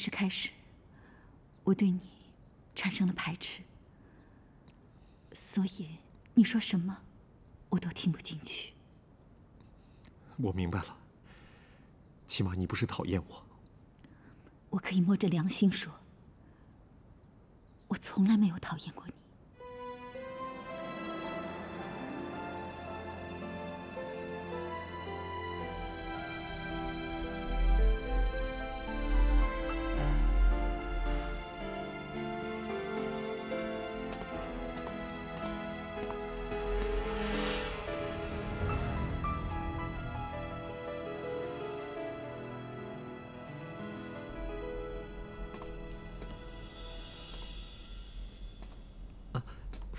时开始，我对你产生了排斥，所以你说什么，我都听不进去。我明白了，起码你不是讨厌我。我可以摸着良心说，我从来没有讨厌过你。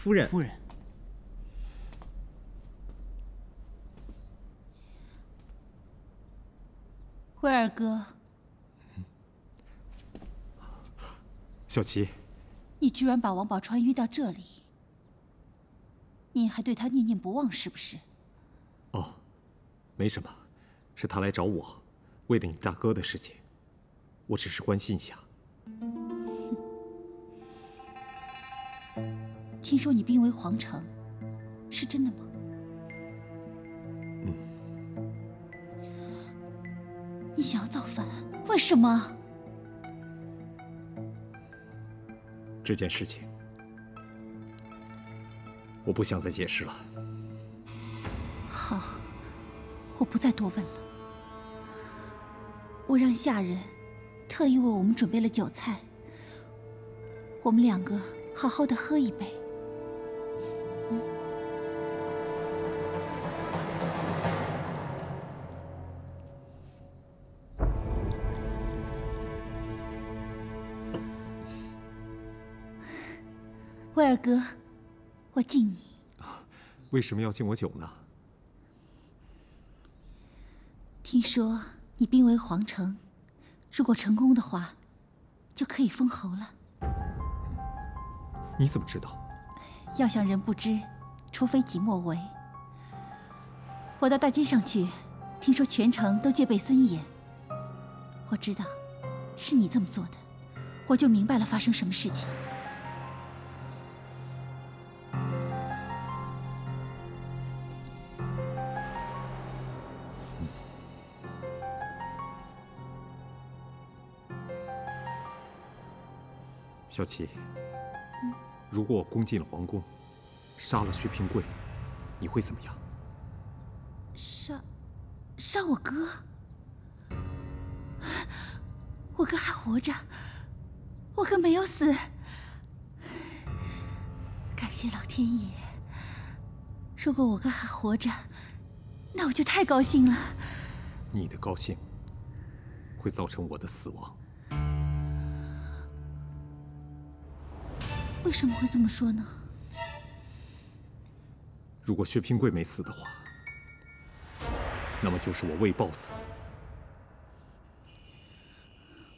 夫人，夫人，威尔哥，小琪，你居然把王宝钏约到这里，你还对他念念不忘是不是？哦，没什么，是他来找我，为了你大哥的事情，我只是关心一下。听说你兵围皇城，是真的吗？嗯。你想要造反？为什么？这件事情，我不想再解释了。好，我不再多问了。我让下人特意为我们准备了酒菜，我们两个好好的喝一杯。哥，我敬你。为什么要敬我酒呢？听说你兵围皇城，如果成功的话，就可以封侯了。你怎么知道？要想人不知，除非己莫为。我到大街上去，听说全城都戒备森严。我知道，是你这么做的，我就明白了发生什么事情。小琪，如果我攻进了皇宫，杀了薛平贵，你会怎么样？杀，杀我哥？我哥还活着，我哥没有死。感谢老天爷！如果我哥还活着，那我就太高兴了。你的高兴，会造成我的死亡。为什么会这么说呢？如果薛平贵没死的话，那么就是我魏豹死。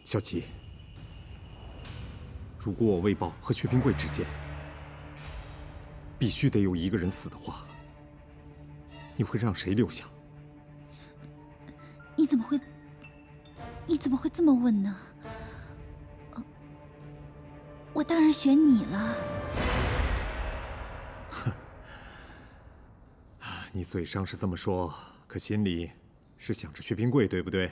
小琪，如果我魏豹和薛平贵之间必须得有一个人死的话，你会让谁留下？你怎么会？你怎么会这么问呢？我当然选你了。哼，你嘴上是这么说，可心里是想着薛平贵，对不对？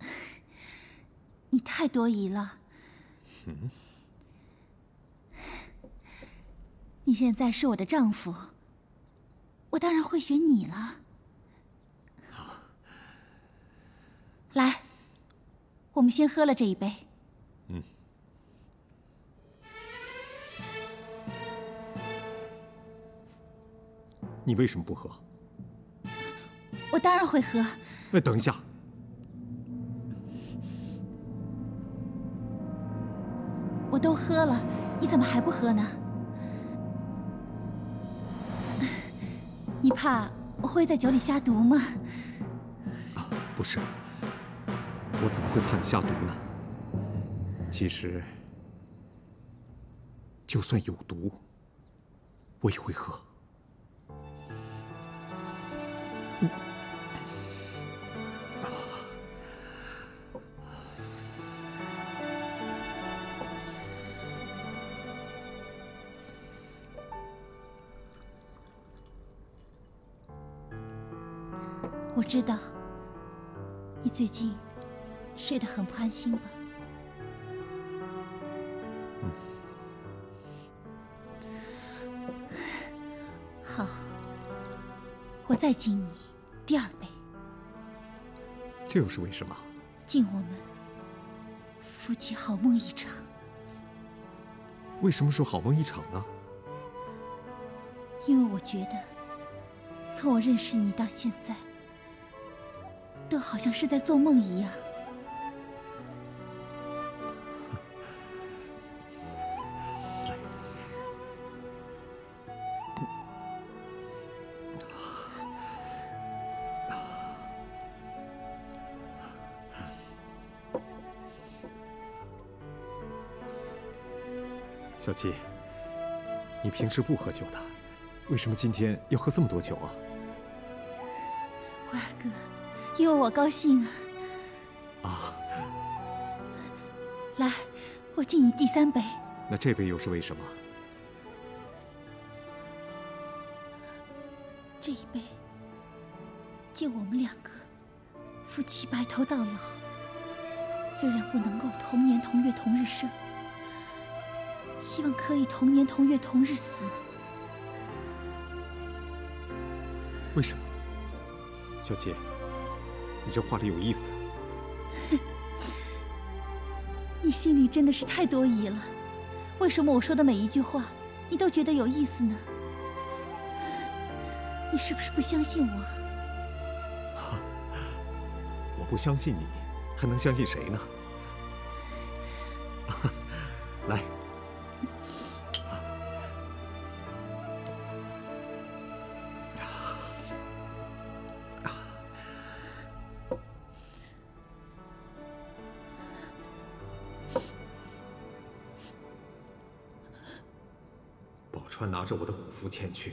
你太多疑了。嗯。你现在是我的丈夫，我当然会选你了。来，我们先喝了这一杯。你为什么不喝？我当然会喝。哎，等一下，我都喝了，你怎么还不喝呢？你怕我会在酒里下毒吗？啊，不是，我怎么会怕你下毒呢？其实，就算有毒，我也会喝。知道，你最近睡得很不安心吧？好，我再敬你第二杯。这又是为什么？敬我们夫妻好梦一场。为什么说好梦一场呢？因为我觉得，从我认识你到现在，都好像是在做梦一样。小七，你平时不喝酒的，为什么今天要喝这么多酒啊？我二哥，因为我高兴啊！啊，来，我敬你第三杯。那这杯又是为什么？这一杯，敬我们两个夫妻白头到老。虽然不能够同年同月同日生。希望可以同年同月同日死。为什么，小姐？你这话里有意思。你心里真的是太多疑了。为什么我说的每一句话，你都觉得有意思呢？你是不是不相信我？我不相信你，还能相信谁呢？来。前去，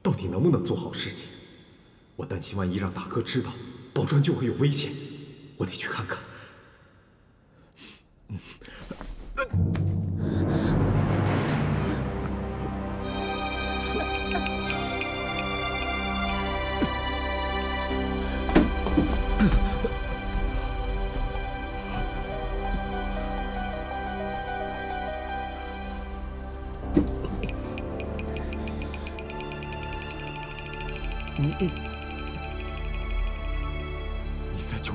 到底能不能做好事情？我担心万一让大哥知道，宝川就会有危险。我得去看看。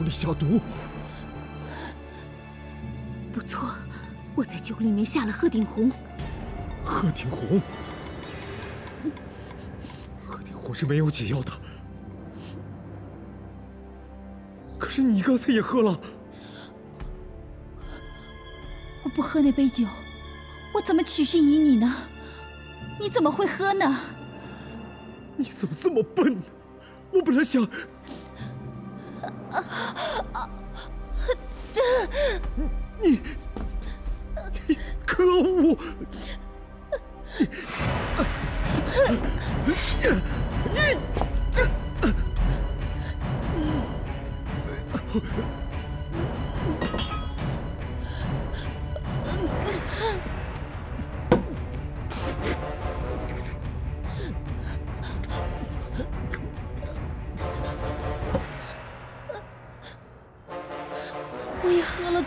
下毒？不错，我在酒里面下了鹤顶红。鹤顶红？鹤顶红是没有解药的。可是你刚才也喝了。我不喝那杯酒，我怎么取信于你呢？你怎么会喝呢？你怎么这么笨呢？我本来想。你，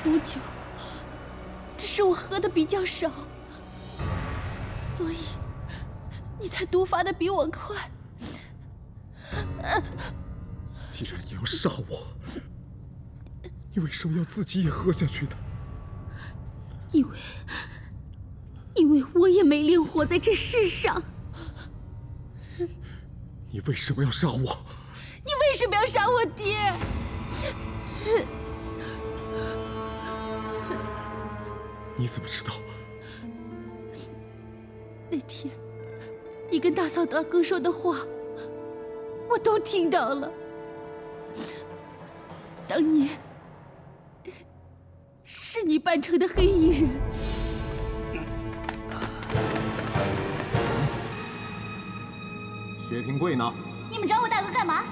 毒酒，只是我喝的比较少，所以你才毒发的比我快。既然你要杀我，你为什么要自己也喝下去呢？因为，因为我也没脸活在这世上。你为什么要杀我？你为什么要杀我爹？你怎么知道？那天你跟大嫂大哥说的话，我都听到了。当年是你扮成的黑衣人。薛平贵呢？你们找我大哥干嘛？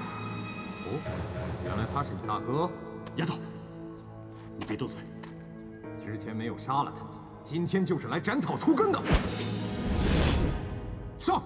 哦，原来他是你大哥。丫头，你别多嘴。之前没有杀了他，今天就是来斩草除根的。上！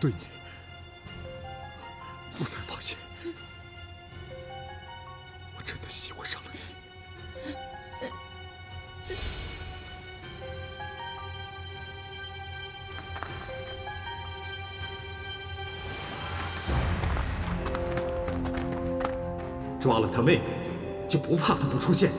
对你，我才发现，我真的喜欢上了你。抓了他妹妹，就不怕他不出现？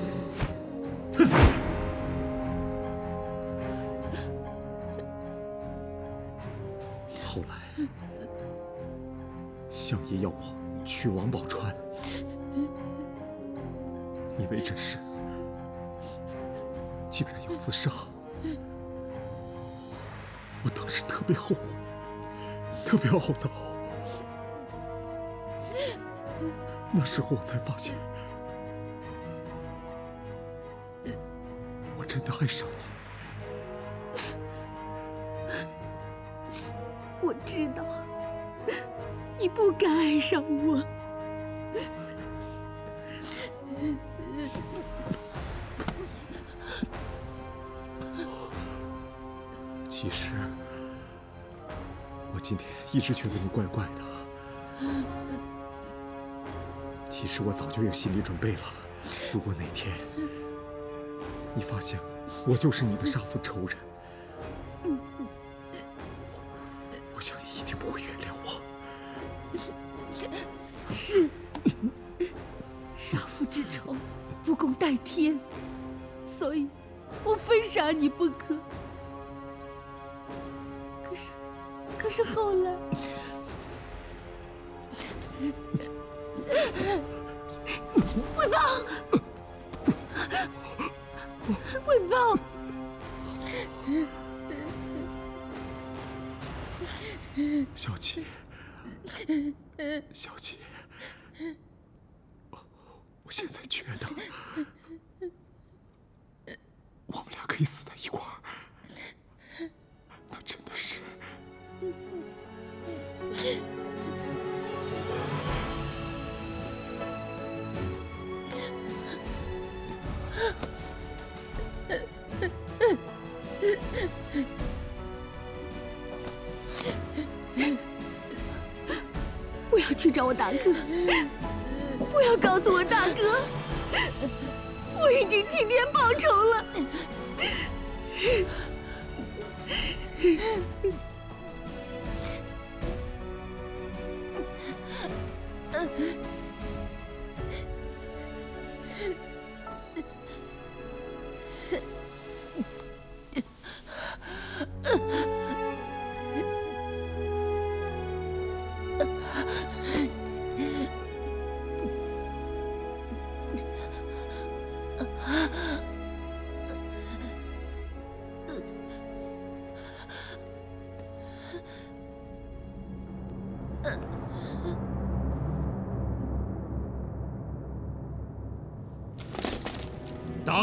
娶王宝钏，你为这事竟然要自杀，我当时特别后悔，特别懊恼。那时候我才发现，我真的爱上你。不该爱上我。其实，我今天一直觉得你怪怪的。其实我早就有心理准备了。如果哪天你发现我就是你的杀父仇人，可大哥，不要告诉我大哥，我已经替爹报仇了。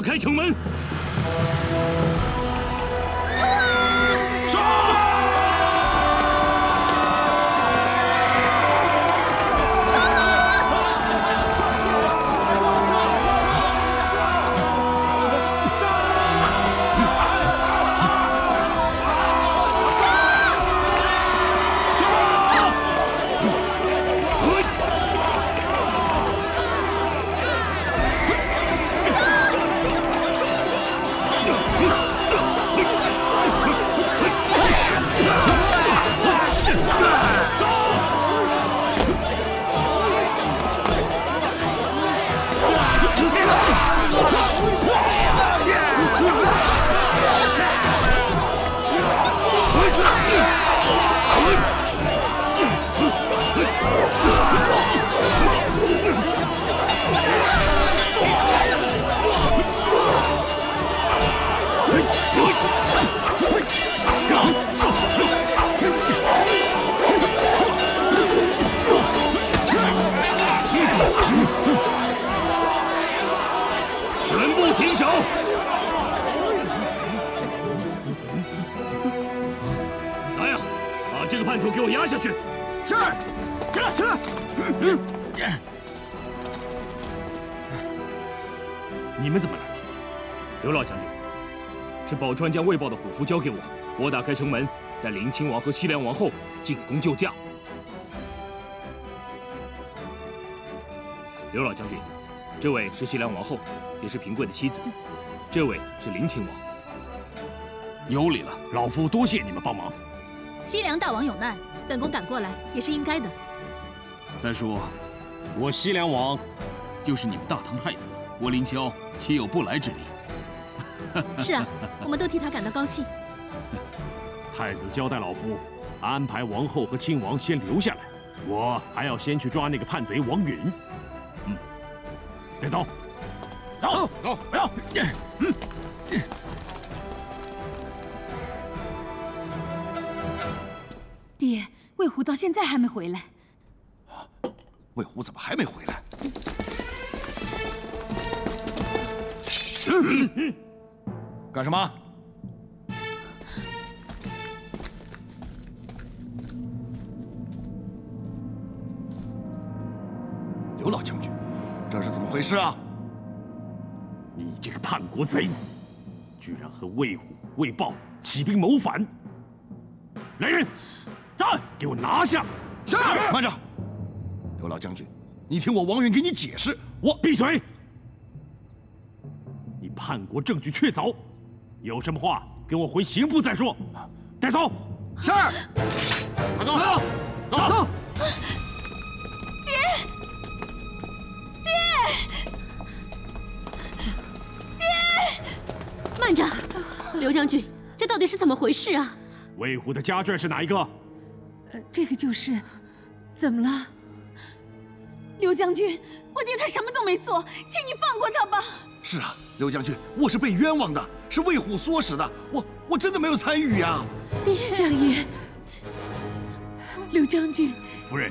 开城门！川将魏豹的虎符交给我，我打开城门，带林亲王和西凉王后进宫救驾。刘老将军，这位是西凉王后，也是平贵的妻子。这位是林亲王。有礼了，老夫多谢你们帮忙。西凉大王有难，本宫赶过来也是应该的。三叔，我西凉王就是你们大唐太子，我凌霄岂有不来之理？是啊，我们都替他感到高兴。太子交代老夫，安排王后和亲王先留下来，我还要先去抓那个叛贼王允。嗯，带走，走走，不要。嗯。爹，魏虎到现在还没回来。魏虎怎么还没回来？干什么？回事啊？你这个叛国贼，居然和魏虎、魏豹起兵谋反！来人，站，给我拿下！是。慢着，刘老将军，你听我王允给你解释。我闭嘴！你叛国证据确凿，有什么话跟我回刑部再说。带走。是。快走，走，走，慢着，刘将军，这到底是怎么回事啊？魏虎的家眷是哪一个？呃，这个就是。怎么了，刘将军？我爹他什么都没做，请你放过他吧。是啊，刘将军，我是被冤枉的，是魏虎唆使的，我我真的没有参与呀。爹，相爷，刘将军，夫人，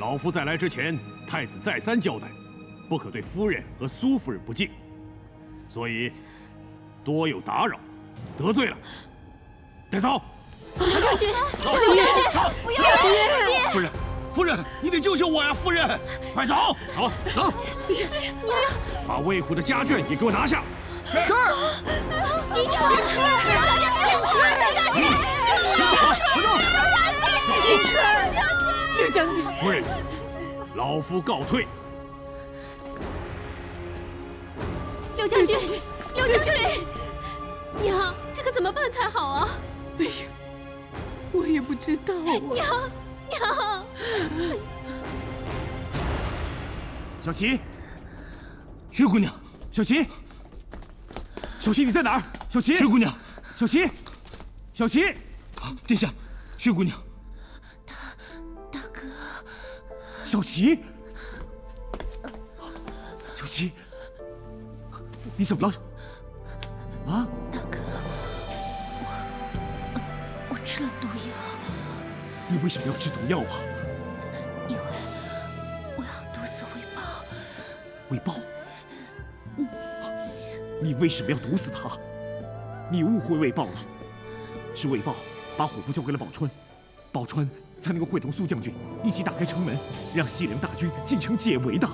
老夫在来之前，太子再三交代，不可对夫人和苏夫人不敬，所以多有打扰，得罪了，带走。将军，将军，不要！爹，夫人，夫人，你得救救我呀！夫人，快走，走，走！爹，把魏虎的家眷也给我拿下！是。林川，林川，林川，刘将军，夫人，老夫告退。刘将军，刘将军，娘，这可怎么办才好啊？哎呀！我也不知道啊，娘娘，小琪，薛姑娘，小琪，小琪你在哪儿？小琪，薛姑娘，小琪，小琪，殿下，薛姑娘，大大哥，小琪，小琪，你怎么了？啊？大哥，我我吃了毒药，你为什么要吃毒药啊？因为我要毒死魏豹。魏豹？你为什么要毒死他？你误会魏豹了，是魏豹把虎符交给了宝钏，宝钏才能够会同苏将军一起打开城门，让西凉大军进城解围的。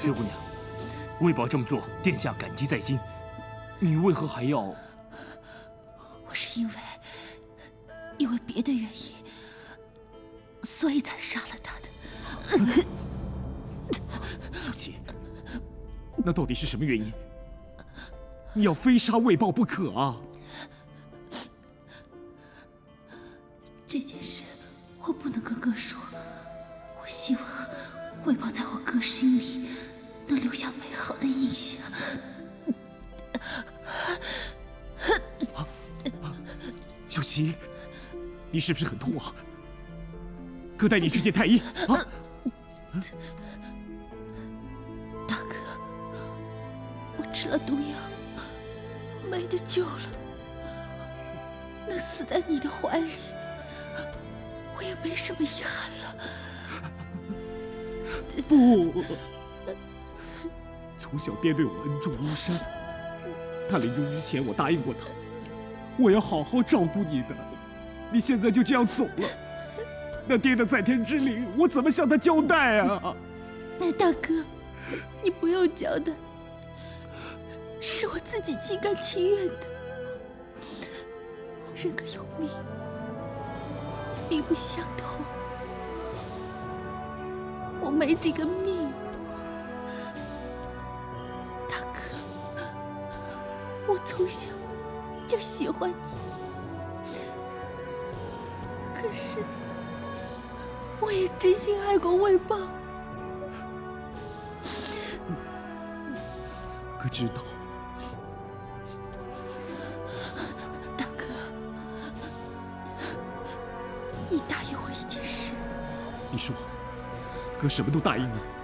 薛姑娘，魏豹这么做，殿下感激在心，你为何还要？我是因为，因为别的原因，所以才杀了他的。小七，那到底是什么原因？你要非杀魏豹不可啊！你是不是很痛啊？哥带你去见太医啊！大哥，我吃了毒药，没得救了。能死在你的怀里，我也没什么遗憾了。不，从小爹对我恩重如山，他临终之前，我答应过他。我要好好照顾你的。你现在就这样走了，那爹的在天之灵，我怎么向他交代啊？大哥，你不用交代，是我自己心甘情愿的。人各有命，命不相同，我没这个命。大哥，我从小就喜欢你。可是，我也真心爱过魏豹。哥知道，大哥，你答应我一件事。你说，哥什么都答应你。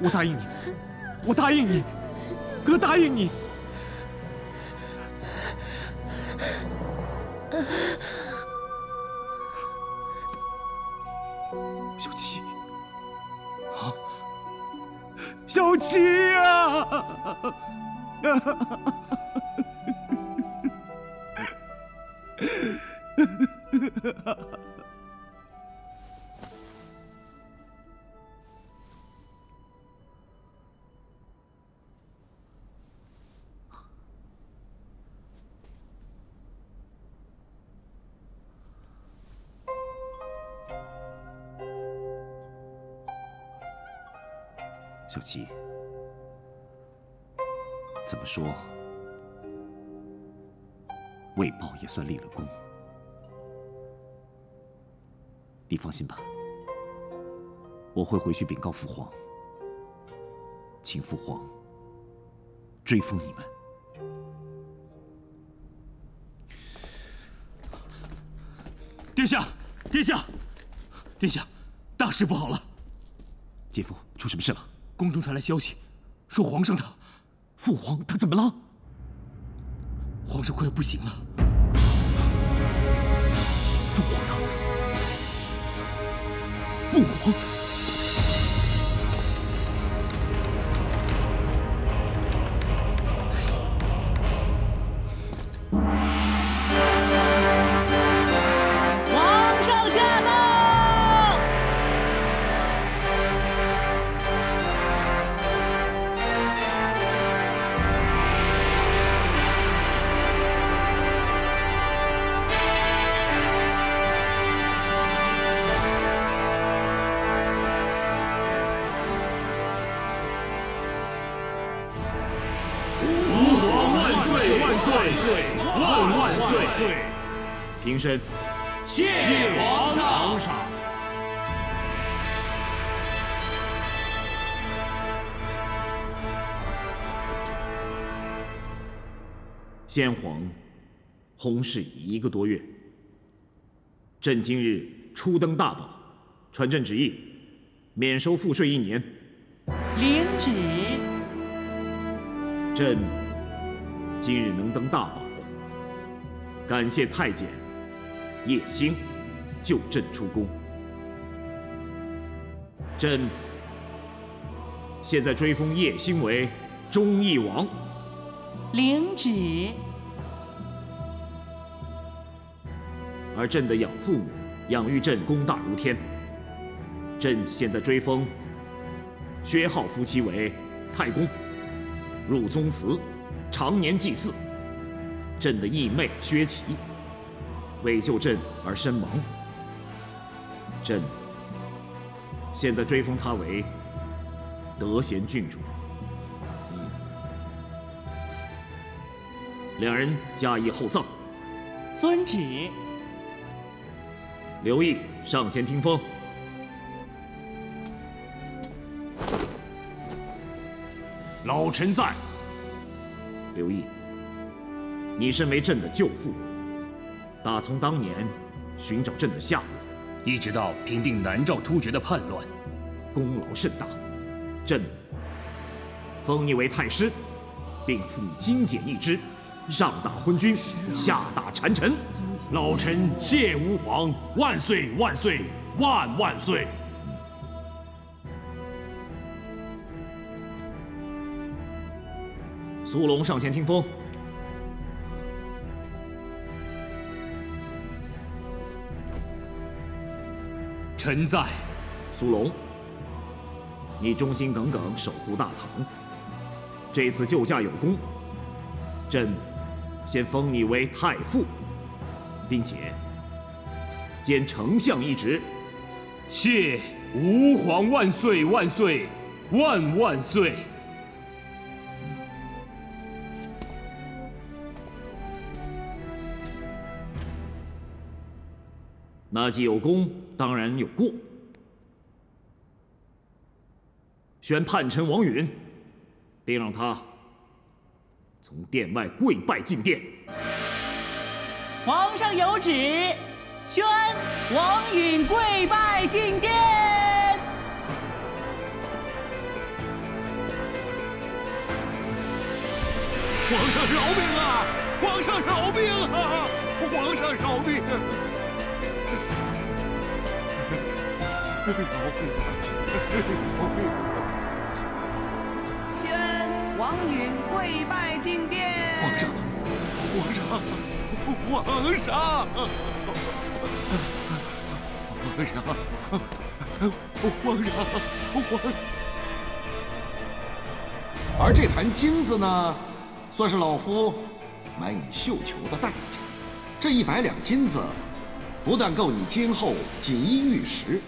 我！答应你，我答应你，哥答应你。小七，怎么说，魏豹也算立了功。你放心吧，我会回去禀告父皇，请父皇追封你们。殿下，殿下，殿下，大事不好了！姐夫，出什么事了？宫中传来消息，说皇上他，父皇他怎么了？皇上快要不行了。父皇他，父皇。薨逝一个多月。朕今日初登大宝，传朕旨意，免收赋税一年。领旨。朕今日能登大宝，感谢太监。叶兴救朕出宫，朕现在追封叶兴为忠义王。领旨。而朕的养父母养育朕功大如天，朕现在追封薛浩夫妻为太公，入宗祠，常年祭祀。朕的义妹薛琪。为救朕而身亡，朕现在追封他为德贤郡主。两人加以厚葬。遵旨。刘毅上前听封。老臣在。刘毅，你身为朕的舅父。打从当年寻找朕的下落，一直到平定南诏突厥的叛乱，功劳甚大。朕封你为太师，并赐你金简一支，上打昏君，下打谗臣。老臣谢吾皇万岁万岁万万岁！苏龙上前听风。臣在。苏龙，你忠心耿耿守护大唐，这次救驾有功，朕先封你为太傅，并且兼丞相一职。谢吾皇万岁万岁万万岁！那既有功，当然有过。宣叛臣王允，并让他从殿外跪拜进殿。皇上有旨，宣王允跪拜进殿。皇上饶命啊！皇上饶命啊！皇上饶命！饶命啊！饶命！宣王允跪拜进殿。皇上，皇上，皇上，皇上，皇上，皇。而这盘金子呢，算是老夫买你绣球的代价。这一百两金子，不但够你今后锦衣玉食，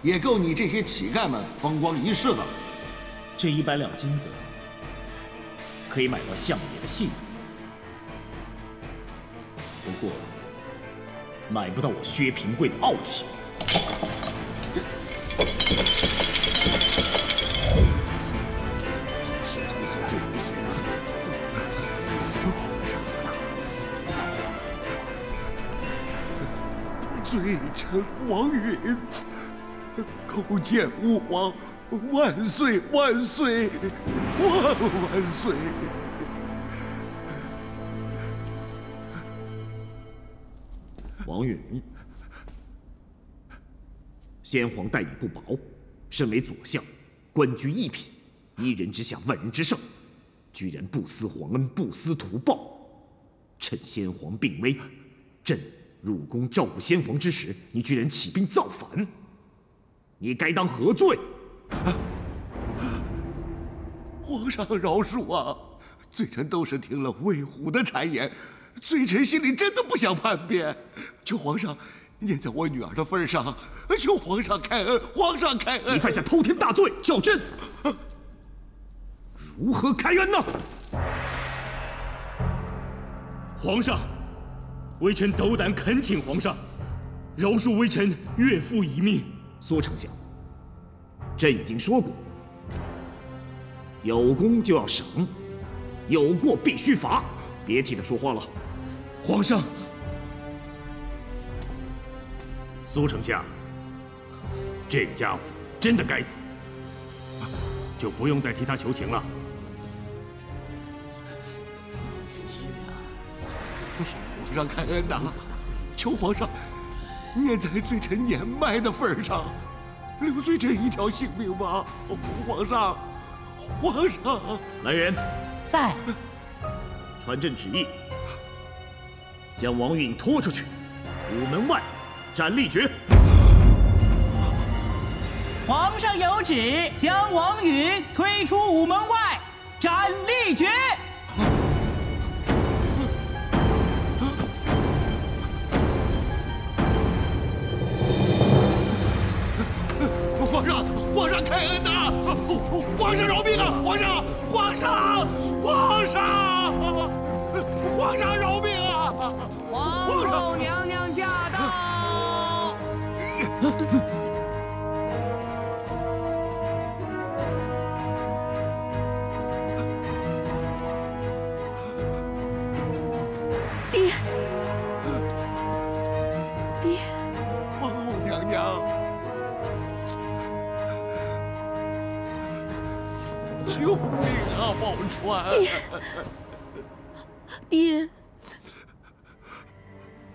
也够你这些乞丐们风光一世的。这一百两金子，可以买到相爷的信誉，不过买不到我薛平贵的傲气。罪臣王允叩见吾皇，万岁万岁万万岁！王允，先皇待你不薄，身为左相，官居一品，一人之下，万人之上，居然不思皇恩，不思图报。趁先皇病危，朕入宫照顾先皇之时，你居然起兵造反，你该当何罪？皇上饶恕啊！罪臣都是听了魏虎的谗言，罪臣心里真的不想叛变。求皇上念在我女儿的份上，求皇上开恩，皇上开恩！你犯下偷天大罪，叫朕如何开恩呢？皇上，微臣斗胆恳请皇上饶恕微臣岳父一命。苏丞相，朕已经说过，有功就要赏，有过必须罚，别替他说话了。皇上，苏丞相，这个家伙真的该死，就不用再替他求情了。皇上开恩呐！求皇上念在罪臣年迈的份上，留罪臣一条性命吧！皇上，皇上，来人，在。传朕旨意，将王允拖出去，午门外斩立决。皇上有旨，将王允推出午门外，斩立决。皇上饶命啊！皇上，皇上，皇上，皇上饶命啊！皇后娘娘驾到！爹，爹，皇后娘娘，救命啊！宝钏，爹，爹，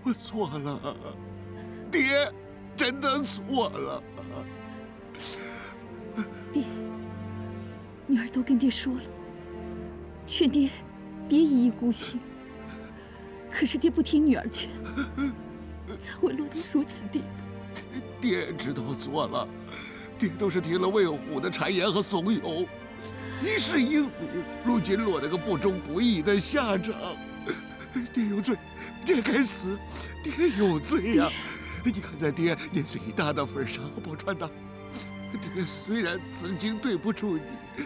我错了，爹，真的错了。爹，女儿都跟爹说了，劝爹别一意孤行。可是爹不听女儿劝，才会落得如此地步。爹知道错了，爹都是听了魏虎的谗言和怂恿，一世英名，如今落得个不忠不义的下场。爹有罪，爹该死，爹有罪呀！你看在爹年岁已大的份上，宝钏呐，爹虽然曾经对不住你，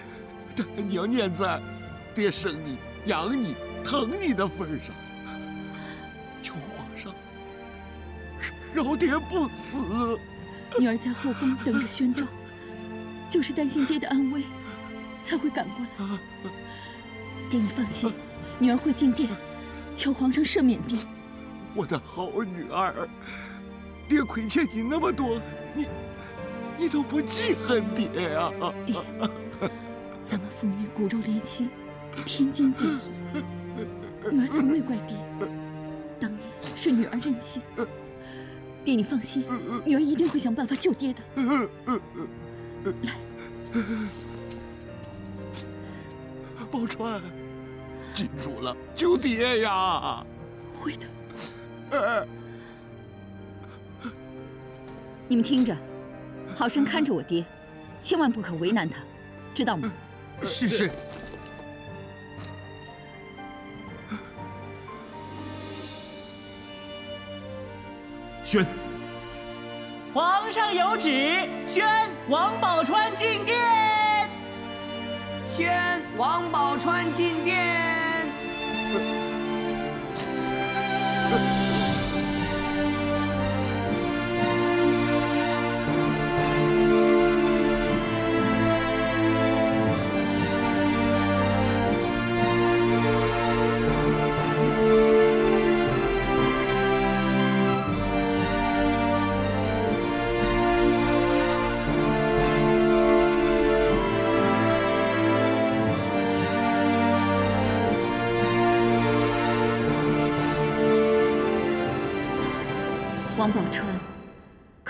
但你要念在爹生你、养你、疼你的份上。求皇上饶爹不死。女儿在后宫等着宣召，就是担心爹的安危，才会赶过来。爹，你放心，女儿会进殿，求皇上赦免爹。我的好女儿，爹亏欠你那么多，你你都不记恨爹呀？爹，咱们父女骨肉连心，天经地义。女儿从未怪爹。当年是女儿任性，爹你放心，女儿一定会想办法救爹的。来，宝钏，记住了，救爹呀！会的。你们听着，好生看着我爹，千万不可为难他，知道吗？是是。宣，皇上有旨，宣王宝钏进殿。宣王宝钏进殿。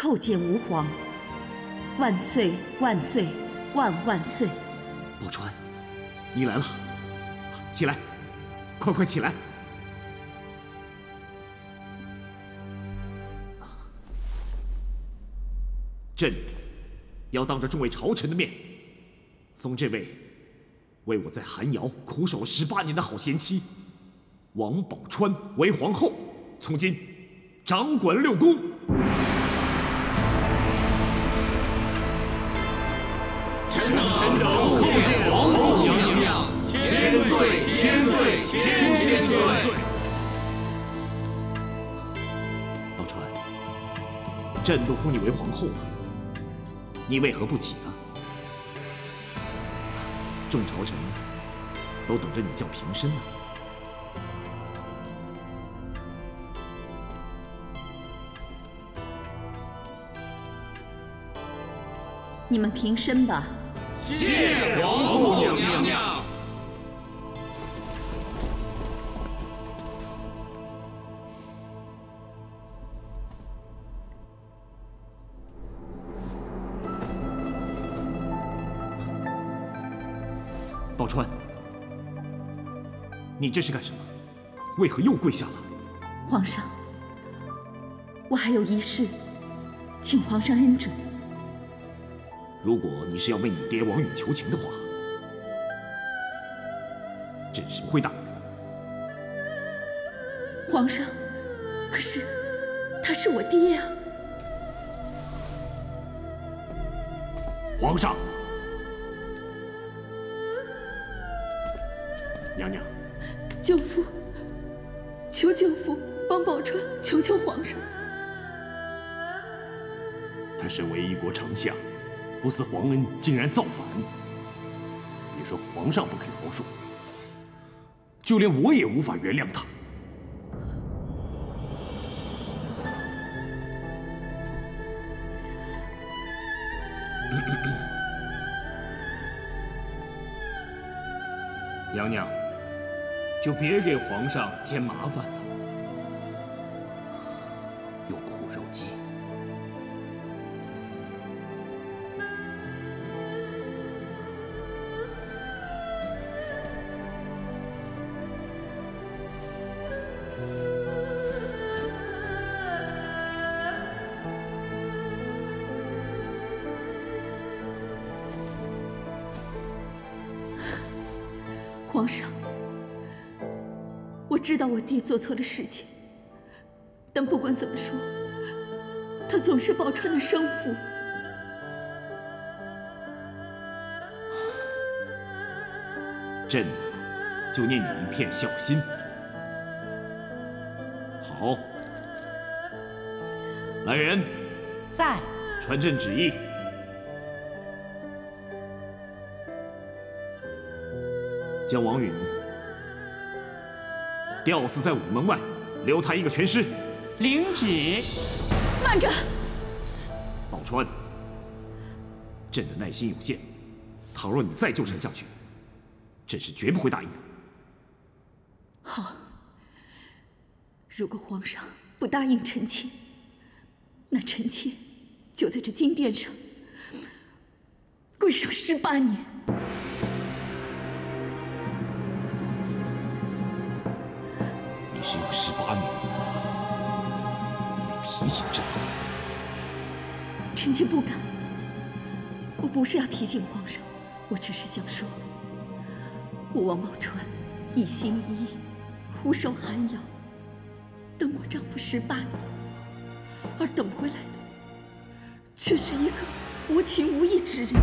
叩见吾皇，万岁万岁万万岁！宝钏，你来了，起来，快快起来！朕要当着众位朝臣的面，封这位为我在寒窑苦守了十八年的好贤妻王宝钏为皇后，从今。掌管六宫。臣等叩见王后娘娘，千岁千岁千千岁。宝钏，朕都封你为皇后了，你为何不起呢？众朝臣都等着你叫平身呢。你们平身吧。谢皇后娘娘。宝钏，你这是干什么？为何又跪下了？皇上，我还有一事，请皇上恩准。如果你是要为你爹王允求情的话，朕是不会答应的。皇上，可是他是我爹啊！皇上，娘娘，舅父，求舅父帮宝钏求求皇上。他身为一国丞相。不思皇恩，竟然造反！别说皇上不肯饶恕，就连我也无法原谅他。娘娘，就别给皇上添麻烦了。知道我爹做错了事情，但不管怎么说，他总是宝钏的生父。朕就念你一片孝心。好，来人，在。传朕旨意。将王允吊死在午门外，留他一个全尸。领旨。慢着，宝钏，朕的耐心有限，倘若你再纠缠下去，朕是绝不会答应的。好，如果皇上不答应臣妾，那臣妾就在这金殿上跪上十八年。只有十八年，你提醒朕。臣妾不敢。我不是要提醒皇上，我只是想说，我王宝钏一心一意苦守寒窑，等我丈夫十八年，而等回来的却是一个无情无义之人。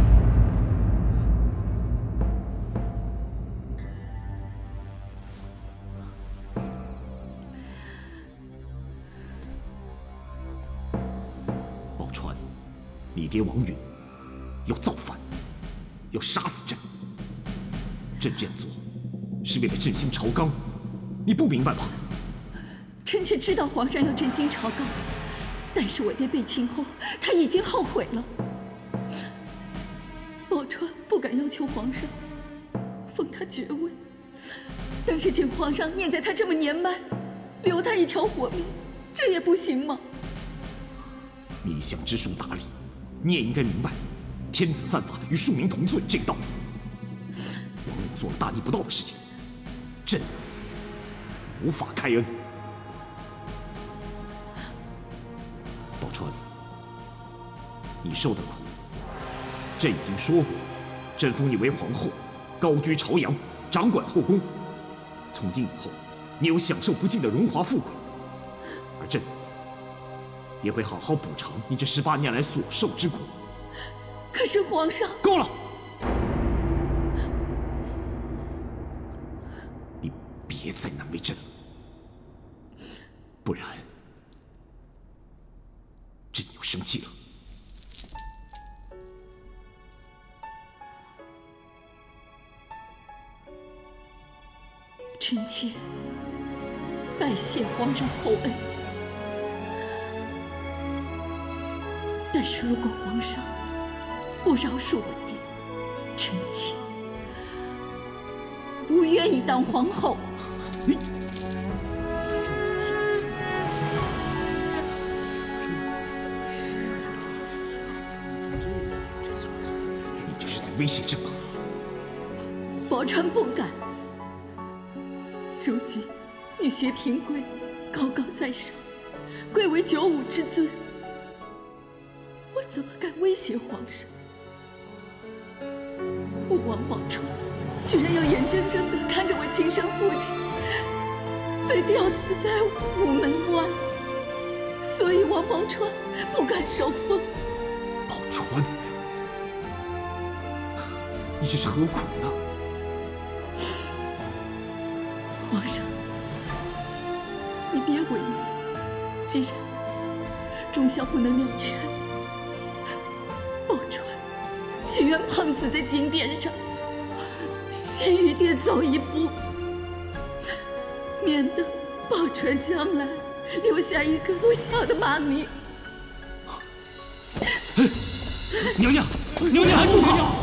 你爹王允要造反，要杀死朕。朕这样做是为了振兴朝纲，你不明白吗？臣妾知道皇上要振兴朝纲，但是我爹被擒后，他已经后悔了。宝钏不敢要求皇上封他爵位，但是请皇上念在他这么年迈，留他一条活命，这也不行吗？你想知书达理，你也应该明白，天子犯法与庶民同罪这个道理。王允做了大逆不道的事情，朕无法开恩。宝钏，你受的苦，朕已经说过，朕封你为皇后，高居朝阳，掌管后宫。从今以后，你有享受不尽的荣华富贵，也会好好补偿你这十八年来所受之苦。可是皇上，够了！但是如果皇上不饶恕我爹，臣妾不愿意当皇后。你，你这是在威胁朕吗？宝钏不敢。如今你薛平贵高高在上，贵为九五之尊。我怎么敢威胁皇上？我王宝钏居然要眼睁睁地看着我亲生父亲被吊死在午门外，所以王宝钏不敢受封。宝钏，你这是何苦呢？皇上，你别为难。既然忠孝不能两全。愿碰死在金殿上，先与爹走一步，免得宝钏将来留下一个不孝的妈咪。娘娘，娘娘，住口！